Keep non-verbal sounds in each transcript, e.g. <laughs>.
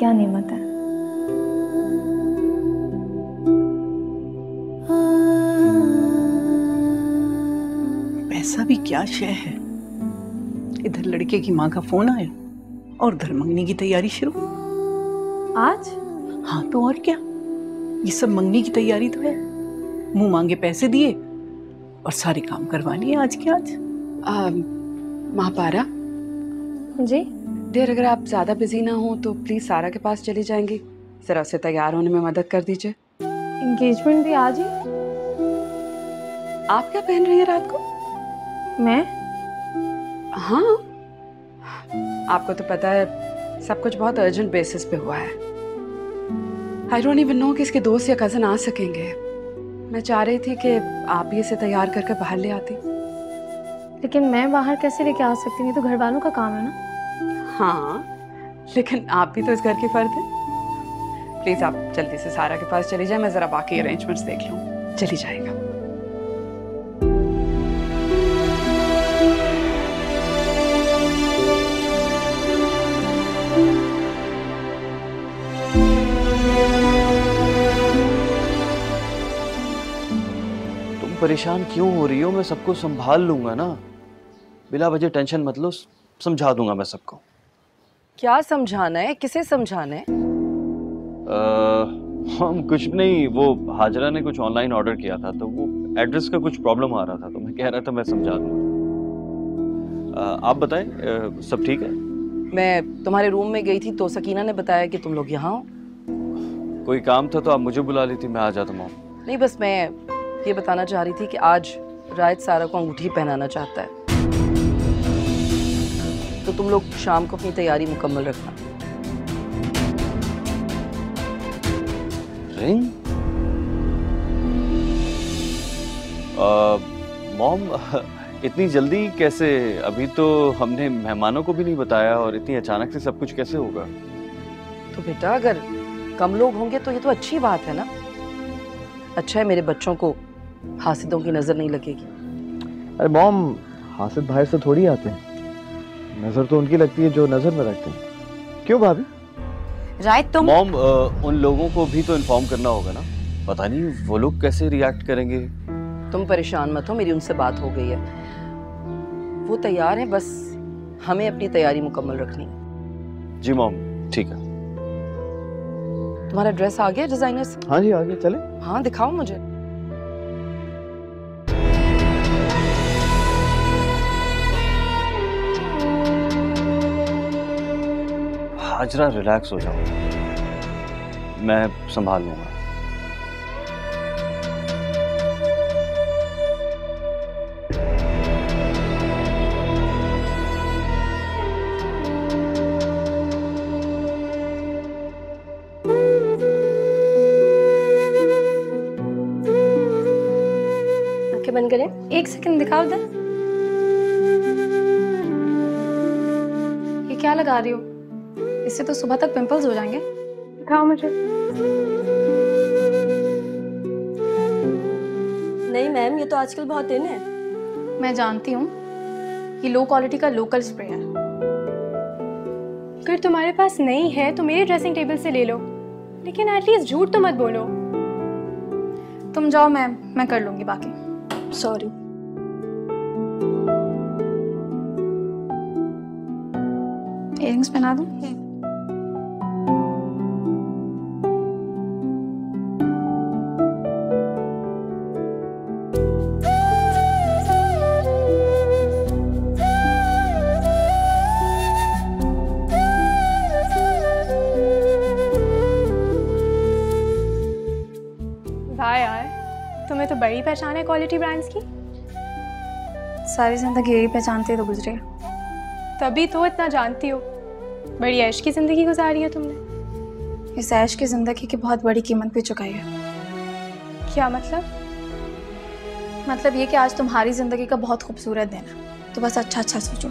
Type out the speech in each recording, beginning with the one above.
क्या नेमत है? पैसा भी क्या शय है? इधर लड़के की माँ का फ़ोन आया और घर मंगनी की तैयारी शुरू। आज? हाँ तो और क्या? ये सब मंगनी की तैयारी तो है। मुँह मांगे पैसे दिए और सारे काम करवा लिए आज के आज। माँ पारा जी? देर अगर आप ज़्यादा बिज़ी ना हो तो प्लीज़ सारा के पास चली जाएँगी। ज़रा उसे तैयार होने में मदद कर दीजिए। एंगेजमेंट भी आज ही आप क्या पहन रही हैं रात को? मैं? हाँ। आपको तो पता है सब कुछ बहुत अर्जेंट बेसिस पे हुआ है। आई डोंट इवन नो कि इसके दोस्त या कज़न आ सकेंगे। मैं चाह रही थी कि आप ही इसे तैयार करके बाहर ले आती। लेकिन मैं बाहर कैसे लेके आ सकती नहीं तो घर वालों का काम है ना। हाँ। लेकिन आप भी तो इस घर की फर्द हैं। प्लीज़ आप जल्दी से सारा के पास चली जाए, मैं ज़रा बाकी अरेंजमेंट्स देख लूँ। चली जाएगा। तुम परेशान क्यों हो रही हो? मैं सबको संभाल लूँगा ना। बिला वजह टेंशन मत लो, समझा दूँगा मैं सबको। क्या समझाना है? किसे समझाना है? अ, हम कुछ नहीं वो हाजरा ने कुछ ऑनलाइन ऑर्डर किया था तो वो एड्रेस का कुछ प्रॉब्लम आ रहा था तो मैं कह रहा था मैं समझा दूँगा। आप बताएँ सब ठीक है? मैं तुम्हारे रूम में गई थी तो सकीना ने बताया कि तुम लोग यहाँ हो। कोई काम था तो आप मुझे बुला ली थी मैं आ जाता हूँ। नहीं बस मैं ये बताना चाह रही थी कि आज रायत सारा को अंगूठी पहनाना चाहता है। तुम लोग शाम को अपनी तैयारी मुकम्मल रखना। रिंग? मॉम <laughs> इतनी जल्दी कैसे? अभी तो हमने मेहमानों को भी नहीं बताया और इतनी अचानक से सब कुछ कैसे होगा? तो बेटा अगर कम लोग होंगे तो ये तो अच्छी बात है ना? अच्छा है मेरे बच्चों को हासिदों की नज़र नहीं लगेगी। अरे मॉम हासिद बाहर से थोड़ी आते हैं। नज़र तो उनकी लगती है जो नज़र में रखते हैं। क्यों भाभी? रायत तुम मॉम उन लोगों को भी तो इन्फॉर्म करना होगा ना? पता नहीं वो लोग कैसे रिएक्ट करेंगे। तुम परेशान मत हो मेरी उनसे बात हो गई है। वो तैयार है बस हमें अपनी तैयारी मुकम्मल रखनी है। जी मॉम ठीक है। तुम्हारा ड्रेस आ गया डिज़ाइनर से हाँ जी आगे चले। हाँ दिखाओ मुझे। हाजरा रिलैक्स हो जाओ मैं संभाल लूँगा। बंद करें। एक सेकंड दिखाओ दे ये क्या लगा रही हो? इससे तो सुबह तक पिंपल्स हो जाएँगे। दिखाओ मुझे। नहीं मैम ये तो आजकल बहुत इन है। मैं जानती हूँ ये लो क्वालिटी का लोकल स्प्रे है। अगर तुम्हारे पास नहीं है तो मेरे ड्रेसिंग टेबल से ले लो। लेकिन एटलीस्ट झूठ तो मत बोलो। तुम जाओ मैम मैं कर लूँगी बाकी। सॉरी इयरिंग्स पहना दूँ? तो पहचान है क्वालिटी ब्रांड्स की? सारी ज़िंदगी यही पहचानते तो गुजरे। तभी तो इतना जानती हो। बड़ी ऐश की ज़िंदगी गुजारी है तुमने। इस ऐश की ज़िंदगी की बहुत बड़ी कीमत भी चुकाई है। क्या मतलब? मतलब ये कि आज तुम्हारी ज़िंदगी का बहुत खूबसूरत दिन है। तो बस अच्छा अच्छा सोचो।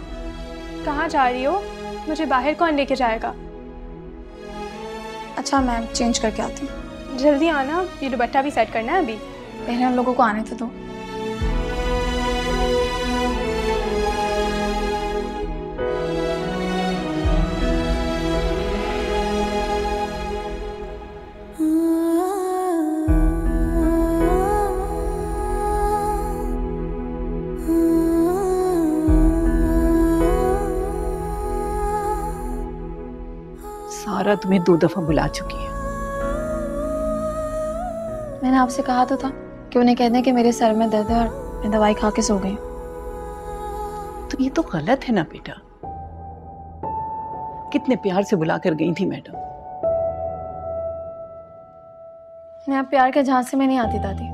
कहाँ जा रही हो? मुझे बाहर कौन लेके जाएगा? अच्छा मैम चेंज करके आती हूँ। जल्दी आना। ये दुपट्टा भी सेट करना है अभी। पहले उन लोगों को आने तो दो। सारा तुम्हें दो दफ़ा बुला चुकी है। मैंने आपसे कहा तो था। कि उन्हें कह दें कि मेरे सर में दर्द है और मैं दवाई खा के सो गई तो ये तो गलत है ना बेटा। कितने प्यार से बुला कर गई थी मैडम। मैं अब प्यार के झांसे में नहीं आती दादी।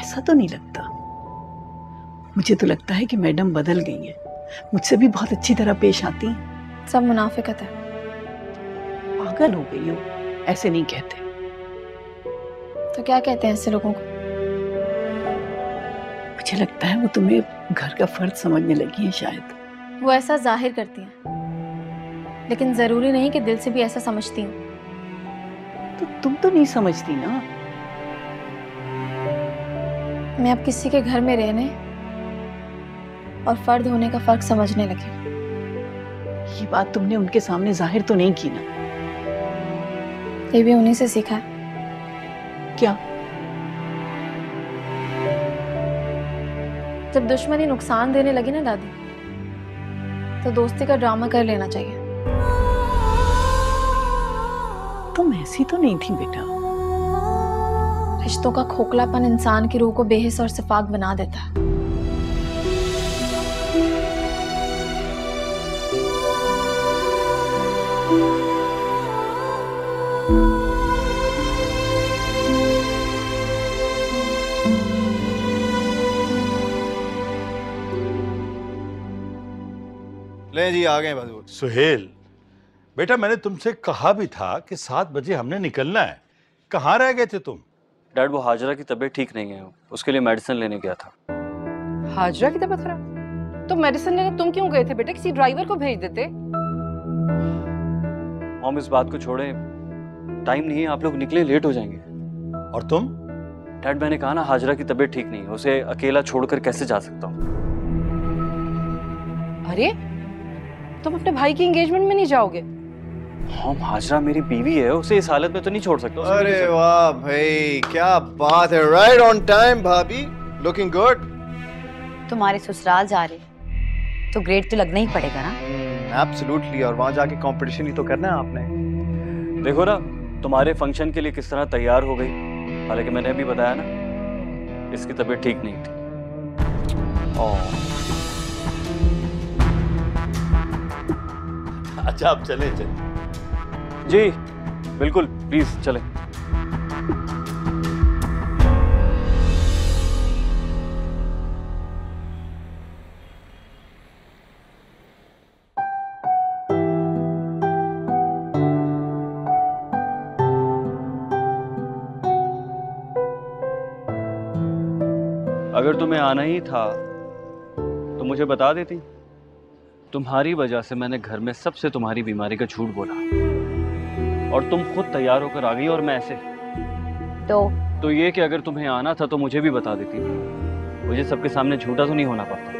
ऐसा तो नहीं लगता। मुझे तो लगता है कि मैडम बदल गई है। मुझसे भी बहुत अच्छी तरह पेश आती सब मुनाफिकत है। पागल हो गई हो ऐसे नहीं कहते। तो क्या कहते हैं ऐसे लोगों को? मुझे लगता है वो तुम्हें घर का फ़र्ज़ समझने लगी है शायद। वो ऐसा ज़ाहिर करती हैं। लेकिन ज़रूरी नहीं कि दिल से भी ऐसा समझती हूँ। तो तुम तो नहीं समझती ना? मैं अब किसी के घर में रहने और फर्द होने का फ़र्क समझने लगी ये बात तुमने उनके सामने ज़ाहिर तो नहीं की ना? ये भी उन्हीं से सीखा है। क्या? जब दुश्मनी नुकसान देने लगी ना दादी तो दोस्ती का ड्रामा कर लेना चाहिए। तुम ऐसी तो नहीं थी बेटा। रिश्तों का खोखलापन इंसान की रूह को बेहस और सिफाक बना देता है। ले जी आ गए बजूर सुहेल बेटा मैंने तुमसे कहा भी था कि सात बजे हमने निकलना है। कहाँ रह गए थे तुम? डैड वो हाजरा की तबीयत ठीक नहीं है। उसके लिए मेडिसिन लेने गया था। हाजरा की तबीयत खराब? तो मेडिसिन लेने तुम क्यों गए थे बेटा? किसी ड्राइवर को भेज देते। मॉम इस बात को छोड़े। टाइम नहीं है आप लोग निकले लेट हो जाएँगे। और तुम? डैड मैंने कहा ना हाजरा की तबीयत ठीक नहीं है। उसे अकेला छोड़कर कैसे जा सकता हूँ? अरे तुम अपने भाई की एंगेजमेंट में नहीं जाओगे? मॉम हाजरा मेरी बीवी है उसे इस हालत में तो नहीं छोड़ सकता अरे वाह भाई क्या बात है। राइट ऑन टाइम भाभी। लुकिंग गुड तुम्हारे ससुराल जा रहे तो ग्रेड तो लगना ही पड़ेगा ना? एब्सोल्युटली और वहाँ जाके कंपटीशन ही तो करना है आपने। देखो ना तुम्हारे फ़ंक्शन के लिए किस तरह तैयार हो गई। हालाँकि मैंने अभी बताया ना इसकी तबीयत ठीक नहीं थी। ओह <laughs> अच्छा आप चले चले। जी, बिल्कुल प्लीज़ चले। अगर तुम्हें आना ही था तो मुझे बता देती। तुम्हारी वजह से मैंने घर में सबसे तुम्हारी बीमारी का झूठ बोला। और तुम खुद तैयार होकर आ गई और मैं ऐसे। तो? तो ये कि अगर तुम्हें आना था तो मुझे भी बता देती। मुझे सबके सामने झूठा तो नहीं होना पड़ता।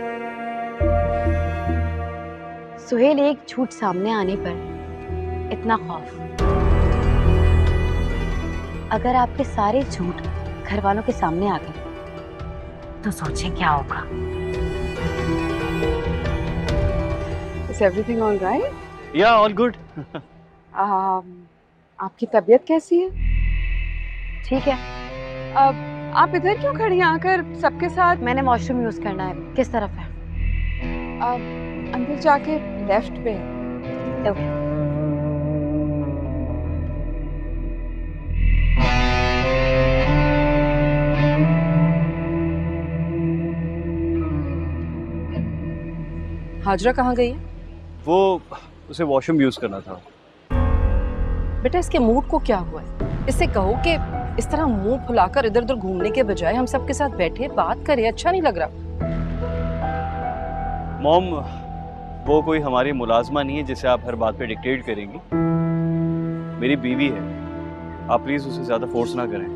सुहेल एक झूठ सामने आने पर इतना खौफ। अगर आपके सारे झूठ घर वालों के सामने आ गए तो सोचें क्या होगा। इज़ एवरीथिंग ऑल राइट या ऑल गुड आपकी तबीयत कैसी है? ठीक है। अब आप इधर क्यों खड़ी हैं? आकर सबके साथ मैंने वॉशरूम यूज़ करना है। किस तरफ़ है? अब अंदर जाके लेफ़्ट पे ओके हाजरा कहाँ गई है? वो उसे वॉशरूम यूज़ करना था। बेटा इसके मूड को क्या हुआ है? इससे कहो कि इस तरह मुँह फुलाकर इधर उधर घूमने के बजाय हम सबके साथ बैठे बात करें अच्छा नहीं लग रहा। मॉम वो कोई हमारी मुलाजमा नहीं है जिसे आप हर बात पे डिक्टेट करेंगी। मेरी बीवी है। आप प्लीज़ उसे ज़्यादा फोर्स ना करें।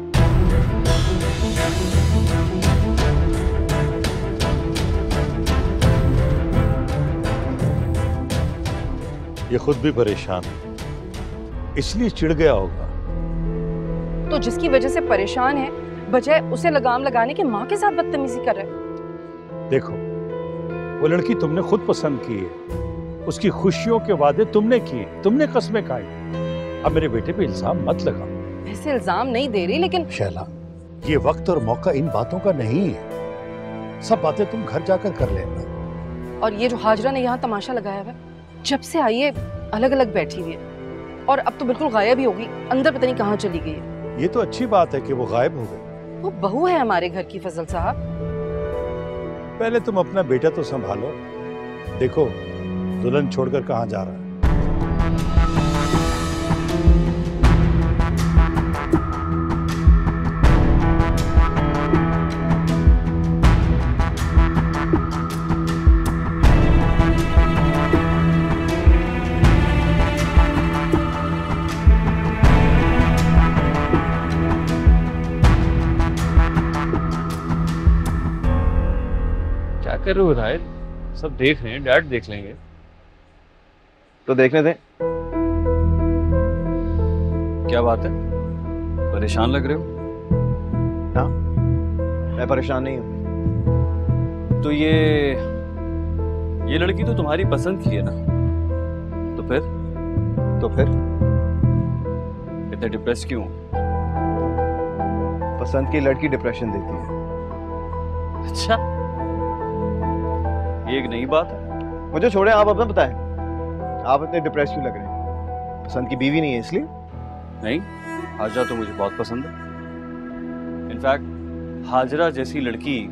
ये खुद भी परेशान है। इसलिए चिढ़ गया होगा। तो जिसकी वजह से परेशान है बजाय उसे लगाम लगाने के माँ के साथ बदतमीजी कर रहे हो। देखो वो लड़की तुमने खुद पसंद की है। उसकी खुशियों के वादे तुमने किए तुमने कस्में खाई। अब मेरे बेटे पे इल्ज़ाम मत लगाओ। वैसे इल्ज़ाम नहीं दे रही लेकिन शैला ये वक्त और मौका इन बातों का नहीं है। सब बातें तुम घर जाकर कर लेना। और ये जो हाजरा ने यहाँ तमाशा लगाया है जब से आई है अलग अलग बैठी हुई है। और अब तो बिल्कुल गायब ही होगी अंदर पता नहीं कहाँ चली गई है। ये तो अच्छी बात है कि वो गायब हो गई। वो बहू है हमारे घर की फजल साहब। पहले तुम अपना बेटा तो संभालो। देखो दुल्हन छोड़कर कहाँ जा रहा है? कर रहे हो राय सब देख रहे हैं डैड देख लेंगे। तो देखने दें क्या बात है? परेशान लग रहे हो? हाँ मैं परेशान नहीं हूँ। तो ये ये लड़की तो तुम्हारी पसंद की है ना? तो फिर? तो फिर? इतने डिप्रेस क्यों पसंद की लड़की डिप्रेशन देती है। अच्छा। ये एक नई बात है। मुझे छोड़े आप अपना बताएँ। आप इतने डिप्रेस क्यों लग रहे हैं? पसंद की बीवी नहीं है इसलिए? नहीं हाजरा तो मुझे बहुत पसंद है। इनफैक्ट हाजरा जैसी लड़की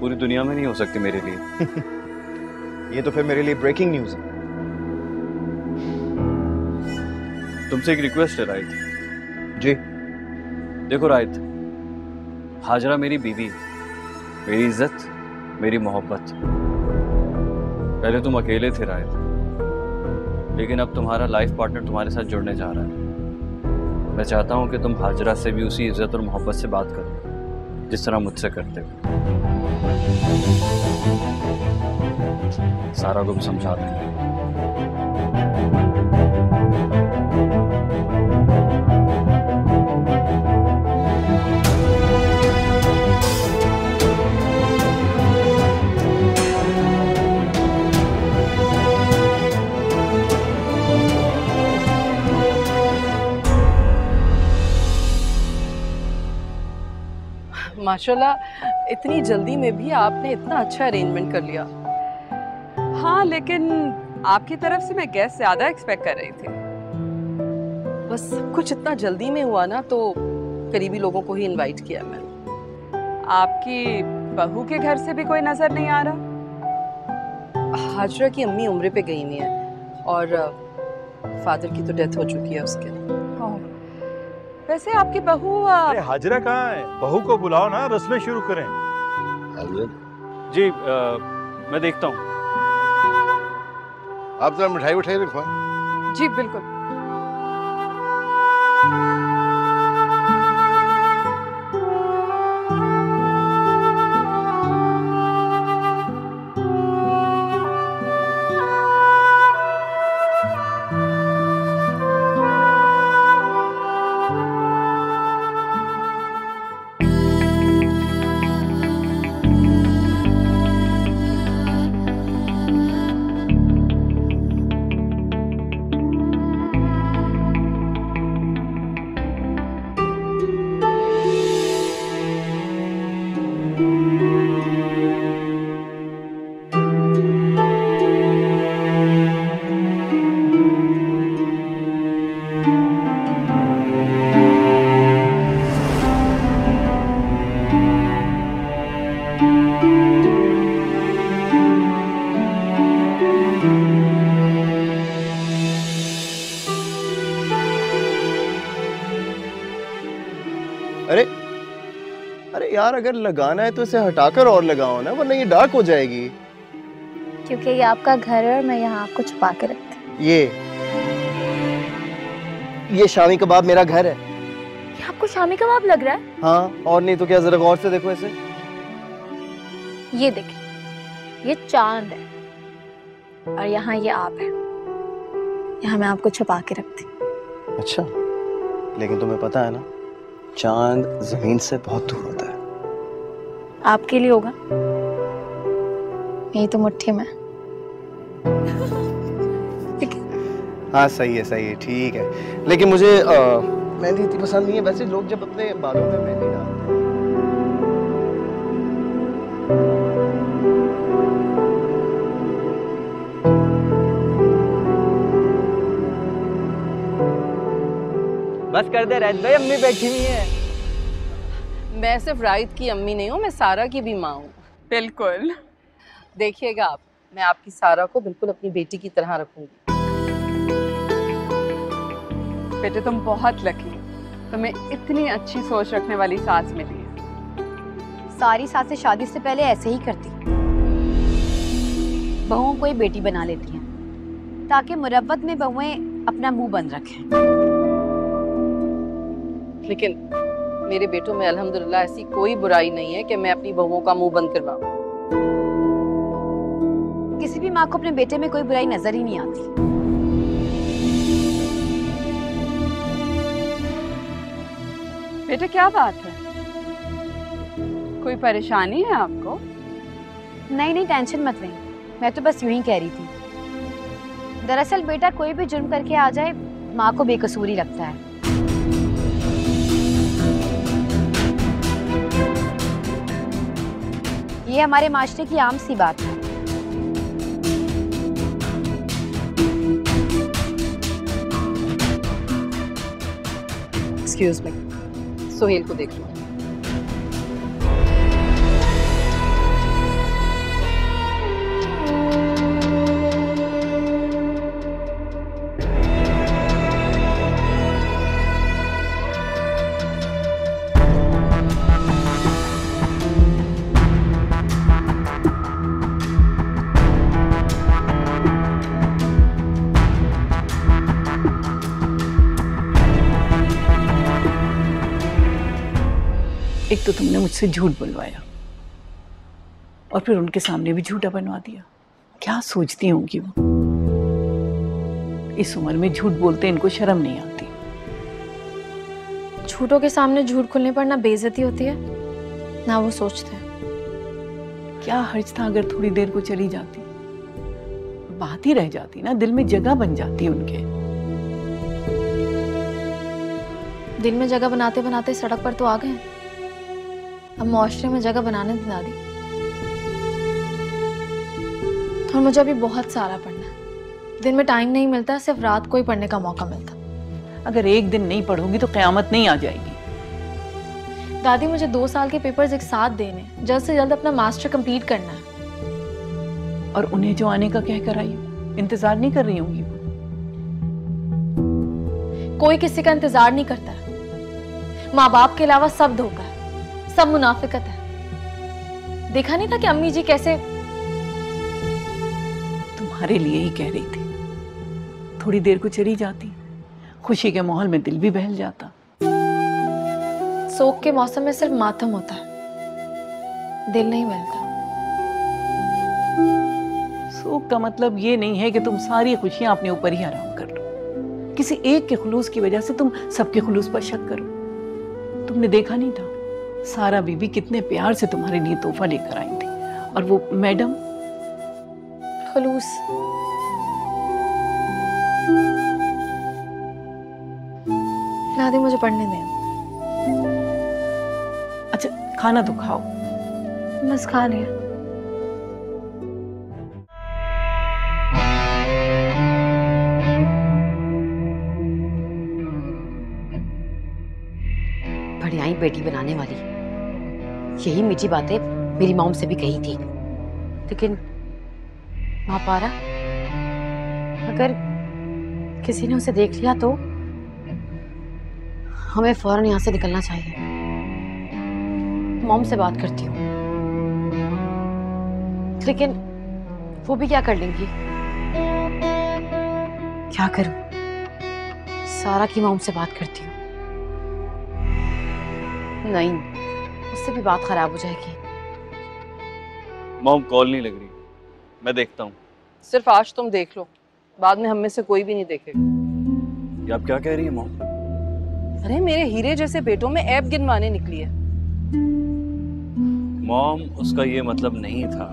पूरी दुनिया में नहीं हो सकती मेरे लिए। <laughs> ये तो फिर मेरे लिए ब्रेकिंग न्यूज़ है। तुमसे एक रिक्वेस्ट है राहित जी। देखो राहित हाजरा मेरी बीवी मेरी इज़्ज़त मेरी मोहब्बत। पहले तुम अकेले थे राय। लेकिन अब तुम्हारा लाइफ पार्टनर तुम्हारे साथ जुड़ने जा रहा है। मैं चाहता हूँ कि तुम हाजरा से भी उसी इज़्ज़त और मोहब्बत से बात करो, जिस तरह मुझसे करते हो। सारा गुम समझा देंगे। माशाल्लाह इतनी जल्दी में भी आपने इतना अच्छा अरेंजमेंट कर लिया। हाँ लेकिन आपकी तरफ़ से मैं गेस्ट ज़्यादा एक्सपेक्ट कर रही थी। बस सब कुछ इतना जल्दी में हुआ ना तो करीबी लोगों को ही इनवाइट किया मैंने। आपकी बहू के घर से भी कोई नज़र नहीं आ रहा? हाजरा की अम्मी उम्र पे गई नहीं है और फादर की तो डेथ हो चुकी है उसके। वैसे आपकी बहू अरे हाजरा कहाँ है? बहू को बुलाओ ना रस्में शुरू करें। जी आ, मैं देखता हूँ। आप जरा मिठाई उठाई रखवाए। जी बिल्कुल। अगर लगाना है तो इसे हटाकर और लगाओ ना वरना ये डार्क हो जाएगी। क्योंकि ये आपका घर है और मैं यहाँ आपको छुपा के रखती ये। ये शामी कबाब मेरा घर है। ये आपको शामी कबाब लग रहा है? हाँ और नहीं तो क्या जरा गौर से देखो इसे। ये देखिए ये चाँद है और यहाँ ये आप है। यहाँ मैं आपको छुपा के रखती हूँ। अच्छा लेकिन तुम्हें पता है ना चाँद ज़मीन से बहुत दूर होता है। आपके लिए होगा। यही तो मुट्ठी में। हाँ सही है सही है, ठीक है। लेकिन मुझे मेहंदी इतनी पसंद नहीं है। वैसे लोग जब अपने बालों में मेहंदी डालते हैं। बस कर दे राज भाई अम्मी बैठी हुई है। मैं सिर्फ़ राहित की अम्मी नहीं हूँ मैं सारा की भी माँ हूँ। बिल्कुल। देखिएगा आप मैं आपकी सारा को बिल्कुल अपनी बेटी की तरह रखूँगी। बेटे तुम बहुत लकी तुम्हें इतनी अच्छी सोच रखने वाली सास मिली है। सारी सासें शादी से पहले ऐसे ही करती। बहुओं को ही बेटी बना लेती हैं ताकि मुरब्बत में बहुएँ अपना मुँह बंद रखें। लेकिन मेरे बेटों में अल्हम्दुलिल्लाह ऐसी कोई बुराई नहीं है कि मैं अपनी बहुओं का मुँह बंद करवाऊं। किसी भी माँ को अपने बेटे में कोई बुराई नज़र ही नहीं आती। बेटे क्या बात है? कोई परेशानी है आपको? नहीं नहीं टेंशन मत लें। मैं तो बस यूँ ही कह रही थी। दरअसल बेटा कोई भी जुर्म करके आ जाए माँ को बेकसूरी लगता है। ये हमारे माशरे की आम सी बात है। एक्सक्यूज मी सोहेल को देख लो। तो तुमने मुझसे झूठ बुलवाया। और फिर उनके सामने भी झूठा बनवा दिया। क्या सोचती होंगी वो? इस उम्र में झूठ बोलते इनको शर्म नहीं आती। झूठों के सामने झूठ खुलने पर ना बेइज्जती होती है ना वो सोचते हैं। क्या हर्ज था अगर थोड़ी देर को चली जाती? बात ही रह जाती ना दिल में जगह बन जाती उनके। दिल में जगह बनाते बनाते सड़क पर तो आ गए। अब मुआशरे में जगह बनाने दे दादी। और मुझे अभी बहुत सारा पढ़ना है। दिन में टाइम नहीं मिलता सिर्फ़ रात को ही पढ़ने का मौका मिलता। अगर एक दिन नहीं पढ़ोगी तो क्यामत नहीं आ जाएगी। दादी मुझे दो साल के पेपर्स एक साथ देने जल्द से जल्द अपना मास्टर कंप्लीट करना है। और उन्हें जो आने का कह कर आई हो, इंतज़ार नहीं कर रही होंगी कोई किसी का इंतज़ार नहीं करता। माँ बाप के अलावा सब धोखा सब मुनाफिकत है। देखा नहीं था कि अम्मी जी कैसे तुम्हारे लिए ही कह रही थी। थोड़ी देर को चली जाती। खुशी के माहौल में दिल भी बहल जाता। सोख के मौसम में सिर्फ़ मातम होता है। दिल नहीं बहलता। शोक का मतलब ये नहीं है कि तुम सारी खुशियाँ अपने ऊपर ही आराम कर लो। किसी एक के खुलूस की वजह से तुम सबके खुलूस पर शक करो। तुमने देखा नहीं था? सारा बीबी कितने प्यार से तुम्हारे लिए तोहफा लेकर आई थी। और वो मैडम? खलूस। दादी मुझे पढ़ने दें। अच्छा खाना तो खाओ। बस खा लिया। बढ़िया ही बेटी बनाने वाली। यही मीठी बातें मेरी मॉम से भी कही थी। लेकिन माँ पारा अगर किसी ने उसे देख लिया तो हमें फ़ौरन यहाँ से निकलना चाहिए। मॉम से बात करती हूँ। लेकिन वो भी क्या कर लेंगी? क्या करूँ? सारा की मॉम से बात करती हूँ। नहीं। उससे भी बात खराब हो जाएगी। मॉम कॉल नहीं लग रही। मैं देखता हूँ। सिर्फ़ आज तुम देख लो। बाद में हम में से कोई भी नहीं देखेगा। ये आप क्या कह रही है मॉम? अरे मेरे हीरे जैसे बेटों में ऐप गिनवाने निकली है। मॉम उसका ये मतलब नहीं था।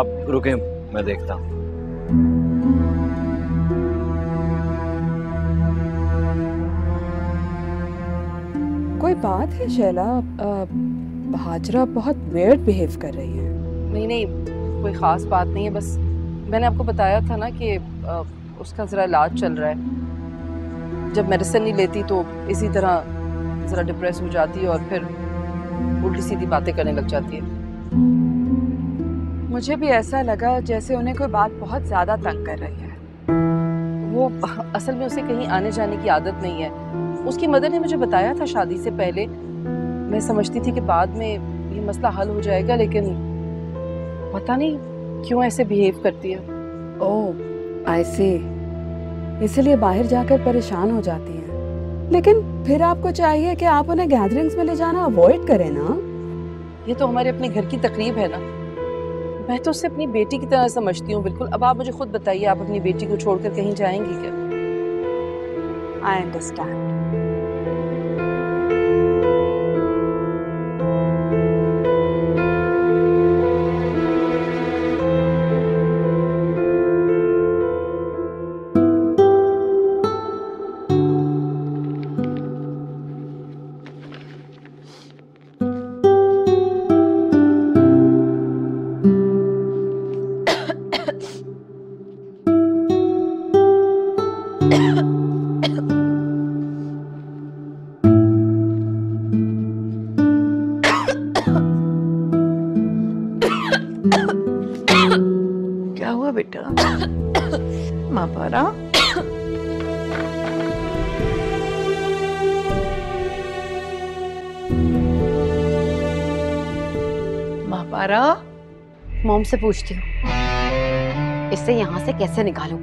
आप रुके मैं देखता हूँ। कोई बात है शैला? हाजरा बहुत वेयर्ड बिहेव कर रही है। नहीं नहीं कोई ख़ास बात नहीं है बस मैंने आपको बताया था ना कि अ, उसका ज़रा इलाज चल रहा है। जब मेडिसिन नहीं लेती तो इसी तरह ज़रा डिप्रेस हो जाती है और फिर उल्टी सीधी बातें करने लग जाती है। मुझे भी ऐसा लगा जैसे उन्हें कोई बात बहुत ज़्यादा तंग कर रही है। वो असल में उसे कहीं आने जाने की आदत नहीं है। उसकी मदर ने मुझे बताया था शादी से पहले। मैं समझती थी कि बाद में ये मसला हल हो जाएगा लेकिन पता नहीं क्यों ऐसे बिहेव करती है। ओह आई सी इसलिए बाहर जाकर परेशान हो जाती हैं। लेकिन फिर आपको चाहिए कि आप उन्हें गैदरिंग्स में ले जाना अवॉइड करें ना? ये तो हमारे अपने घर की तकरीब है ना। मैं तो उसे अपनी बेटी की तरह समझती हूँ बिल्कुल। अब आप मुझे खुद बताइए आप अपनी बेटी को छोड़कर कहीं जाएँगी क्या? आई अंडरस्टैंड से पूछती हूँ। इससे यहाँ से कैसे निकालूं?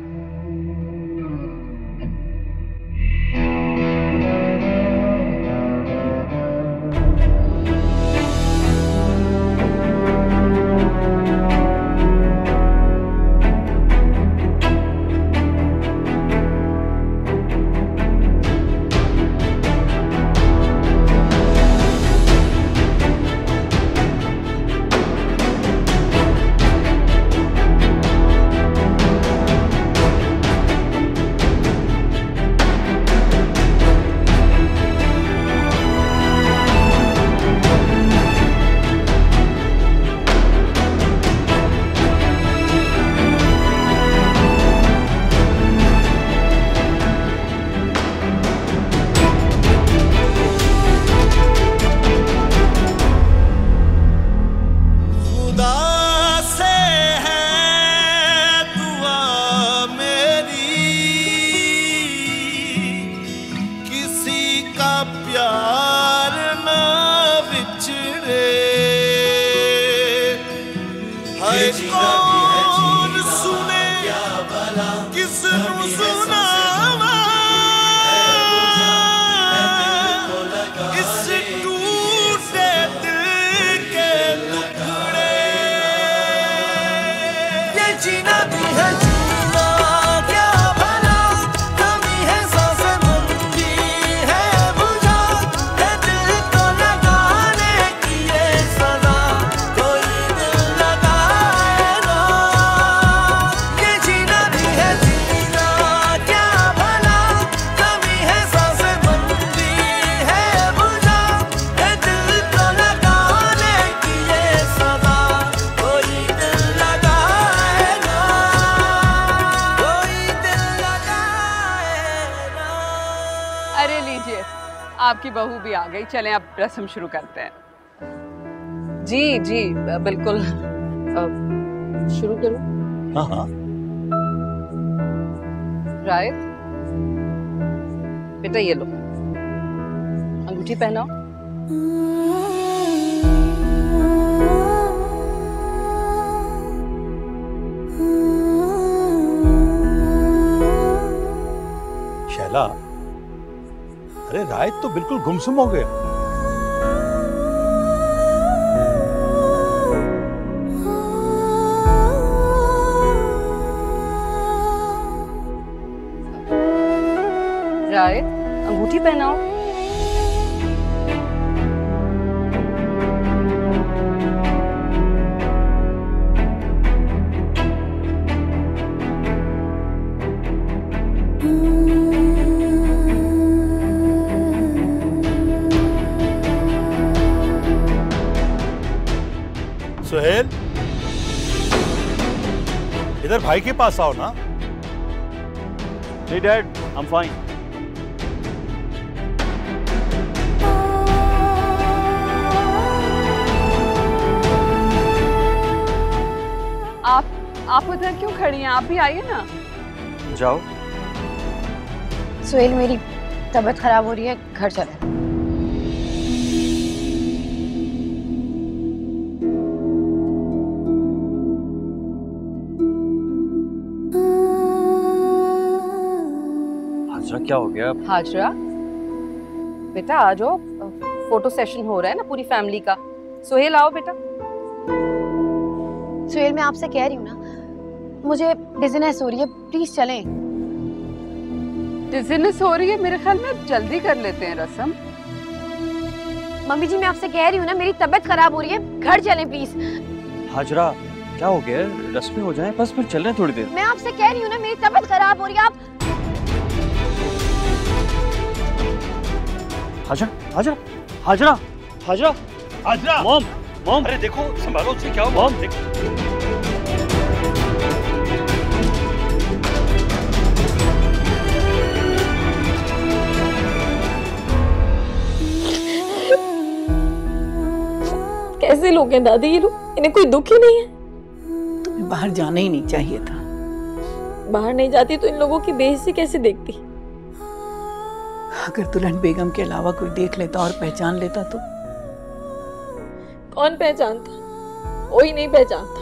गई चलें अब रस्म शुरू करते हैं। जी जी बिल्कुल। शुरू करूँ? हाँ हाँ। रायत? बेटा ये लो। अंगूठी पहनाओ। शैला। अरे राय तो बिल्कुल गुमसुम हो गया राय अंगूठी पहनाओ। भाई के पास आओ ना। नहीं डैड आई एम फाइन आप आप उधर क्यों खड़ी हैं? आप भी आइए ना। जाओ। सुहेल मेरी तबीयत खराब हो रही है घर चले क्या हो गया हाजरा बेटा आ जाओ फ़ोटो सेशन हो रहा है ना पूरी फैमिली का। सुहेल आओ बेटा। सुहेल मैं आपसे कह रही हूँ ना मुझे डिजीनेस हो रही है प्लीज़ चलें। डिजीनेस हो रही है? मेरे ख्याल में जल्दी कर लेते हैं रसम। मम्मी जी मैं आपसे कह रही हूँ ना मेरी तबीयत खराब हो रही है घर चलें प्लीज़ हाजरा क्या हो गया? रस्मी हो जाए बस फिर चल रहे थोड़ी देर। मैं आपसे कह रही हूँ ना मेरी तबीयत खराब हो रही है आप हाजरा हाजरा हाजरा हाजरा। हाजरा। Mom mom. अरे देखो संभालो उससे क्या हुआ? मॉम। देखो। कैसे लोग हैं दादी ये लोग? इन्हें कोई दुख ही नहीं है? तुम्हें बाहर जाना ही नहीं चाहिए था। बाहर नहीं जाती तो इन लोगों की बेइज्जती कैसे देखती? अगर दुल्हन बेगम के अलावा कोई देख लेता और पहचान लेता तो? कौन पहचानता? कोई नहीं पहचानता।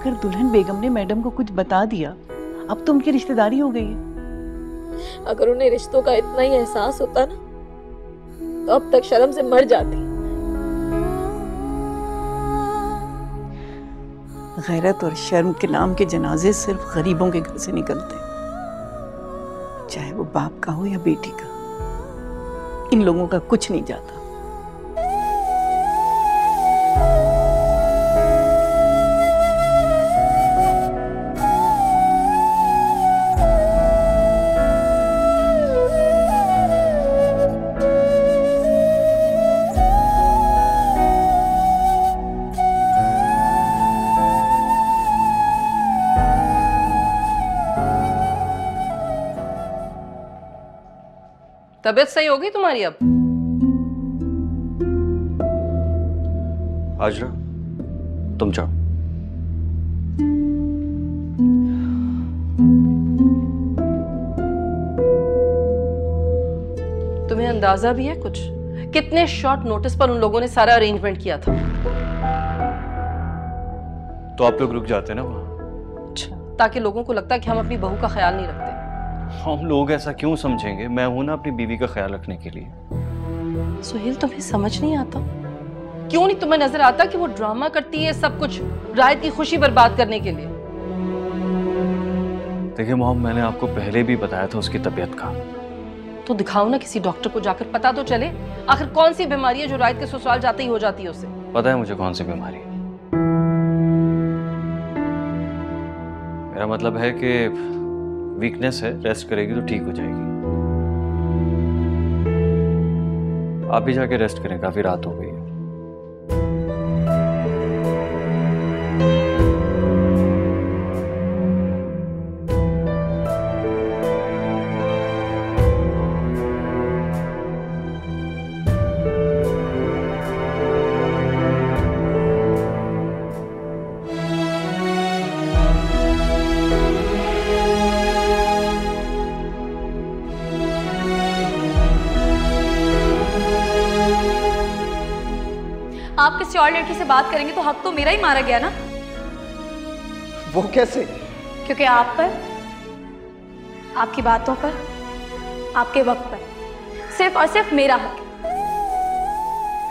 अगर दुल्हन बेगम ने मैडम को कुछ बता दिया अब तो उनकी रिश्तेदारी हो गई है। अगर उन्हें रिश्तों का इतना ही एहसास होता ना तो अब तक शर्म से मर जाती। गैरत और शर्म के नाम के जनाजे सिर्फ़ गरीबों के घर से निकलते। वो बाप का हो या बेटी का इन लोगों का कुछ नहीं जाता। तबीयत सही होगी तुम्हारी अब? हाजरा तुम जाओ। तुम्हें अंदाज़ा भी है कुछ? कितने शॉर्ट नोटिस पर उन लोगों ने सारा अरेंजमेंट किया था? तो आप लोग रुक जाते ना वहाँ? ताकि लोगों को लगता कि हम अपनी बहू का ख्याल नहीं रखते। हम लोग ऐसा क्यों समझेंगे? मैं हूँ ना अपनी बीवी का ख्याल रखने के लिए। सुहेल तुम्हें समझ नहीं आता? क्यों नहीं तुम्हें नज़र आता कि वो ड्रामा करती है सब कुछ रायत की खुशी बर्बाद करने के लिए? देखिए मोहम्मद मैंने आपको पहले भी बताया था उसकी तबीयत का। तो दिखाओ ना किसी डॉक्टर को जाकर पता तो चले आखिर कौन सी बीमारी है जो रायत के ससुराल जाते ही हो जाती है उसे? पता है मुझे कौन सी बीमारी है। मेरा मतलब है कि वीकनेस है रेस्ट करेगी तो ठीक हो जाएगी। आप भी जाके रेस्ट करें, काफ़ी रात हो गई है। लड़की से बात करेंगे तो हक तो मेरा ही मारा गया ना? वो कैसे? क्योंकि आप पर आपकी बातों पर आपके वक्त पर सिर्फ़ और सिर्फ़ मेरा हक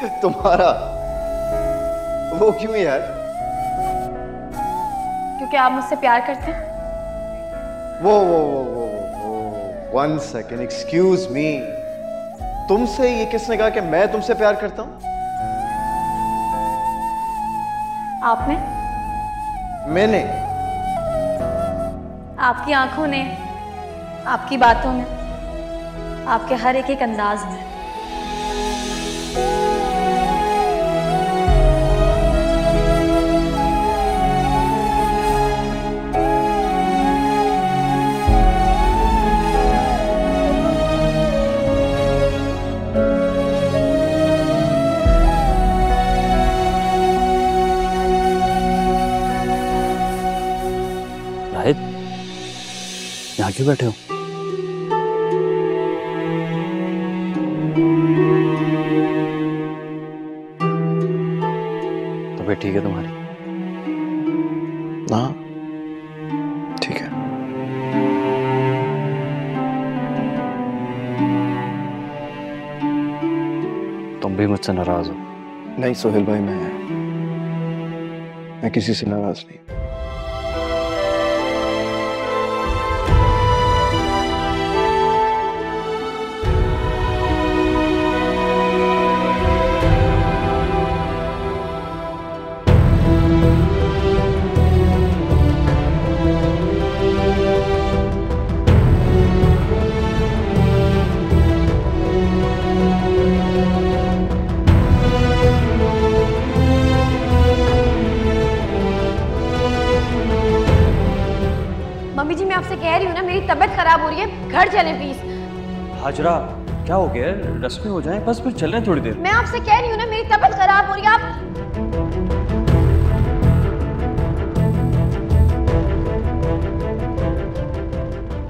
है। तुम्हारा? वो क्यों यार? क्योंकि आप मुझसे प्यार करते हैं। वो वो वो वो वो वन सेकेंड एक्सक्यूज मी तुमसे ये किसने कहा कि मैं तुमसे प्यार करता हूँ? आपने? मैंने। आपकी आँखों ने आपकी बातों ने आपके हर एक एक अंदाज में बैठे हो। तो तबीयत ठीक है तुम्हारी? हाँ। ठीक है। तुम भी मुझसे नाराज़ हो। नहीं सोहेल भाई मैं मैं किसी से नाराज़ नहीं। घर चलें प्लीज़ हाजरा क्या हो गया? रस में हो जाए? बस फिर चल रहे थोड़ी देर। मैं आपसे कह रही हूँ ना मेरी तबीयत खराब हो रही है आप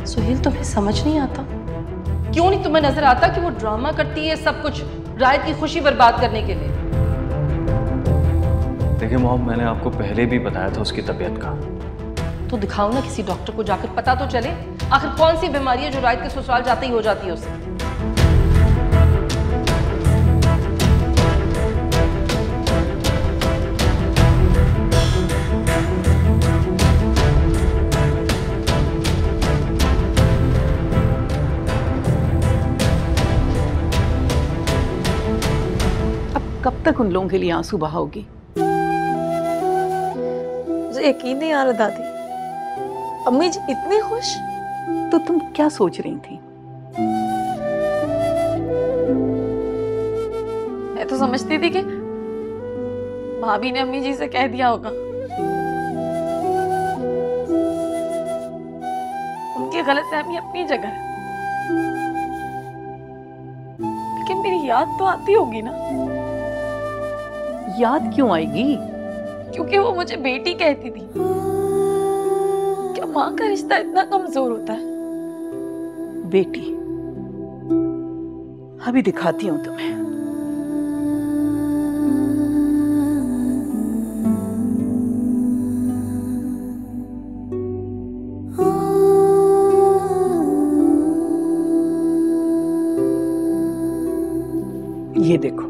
सुहेल तुम्हें समझ नहीं आता? क्यों नहीं तुम्हें नज़र आता कि वो ड्रामा करती है सब कुछ रायत की खुशी बर्बाद करने के लिए? देखिए मोहम्मद मैंने आपको पहले भी बताया था उसकी तबीयत का। तो दिखाओ ना किसी डॉक्टर को जाकर पता तो चले। आखिर कौन सी बीमारी है जो रायत के ससुराल जाते ही हो जाती है उसे अब कब तक उन लोगों के लिए आँसू बहाओगी? मुझे यकीन नहीं आ रहा दादी। अम्मी जी इतनी खुश? तो तुम क्या सोच रही थी? मैं तो समझती थी कि भाभी ने अम्मी जी से कह दिया होगा। उनकी गलतफहमी अपनी जगह है। लेकिन मेरी याद तो आती होगी ना। याद क्यों आएगी? क्योंकि वो मुझे बेटी कहती थी। क्या माँ का रिश्ता इतना कमज़ोर होता है? बेटी, अभी दिखाती हूँ तुम्हें। ये देखो।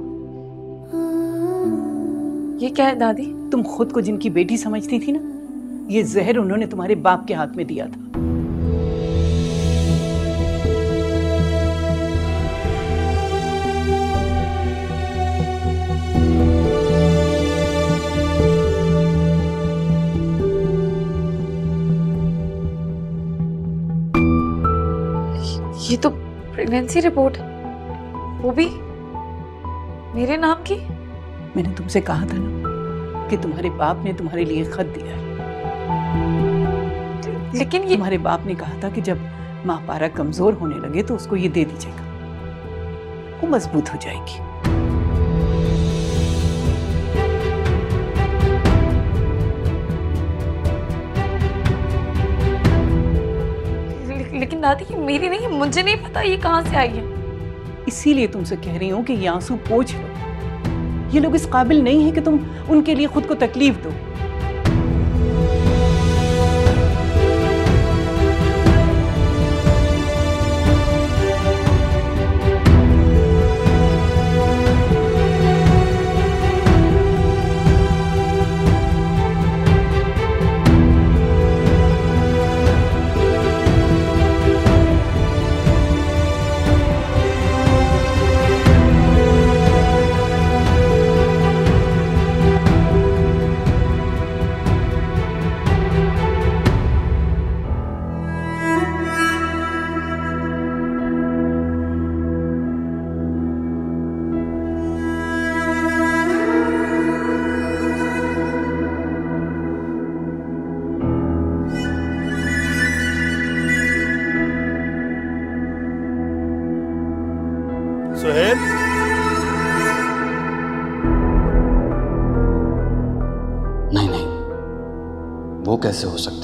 ये क्या है दादी? तुम खुद को जिनकी बेटी समझती थी ना, ये जहर उन्होंने तुम्हारे बाप के हाथ में दिया था। Pregnancy report? वो भी? मेरे नाम की? मैंने तुमसे कहा था ना कि तुम्हारे बाप ने तुम्हारे लिए खत दिया है। लेकिन ये तुम्हारे बाप ने कहा था कि जब माँ पारा कमज़ोर होने लगे तो उसको ये दे दीजिएगा। वो मज़बूत हो जाएगी। दादी ये मेरी नहीं, मुझे नहीं पता ये कहाँ से आई है। इसीलिए तुमसे कह रही हूँ कि ये आँसू पोछ लो। ये लोग इस काबिल नहीं है कि तुम उनके लिए खुद को तकलीफ़ दो। कैसे हो सकती